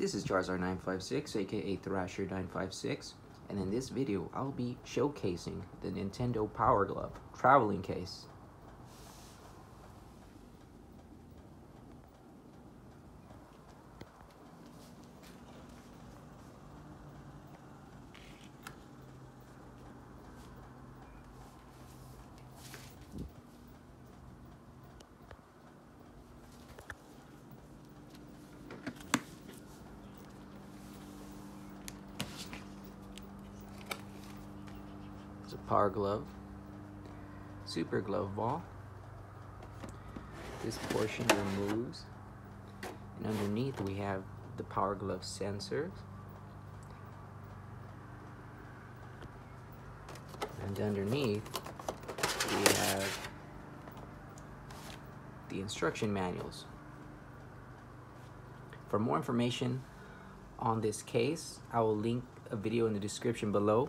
This is Charizard956, aka Thrasher956, and in this video I'll be showcasing the Nintendo Power Glove traveling case. It's a power glove, super glove ball. This portion removes, and underneath we have the power glove sensors. And underneath we have the instruction manuals. For more information on this case, I will link a video in the description below.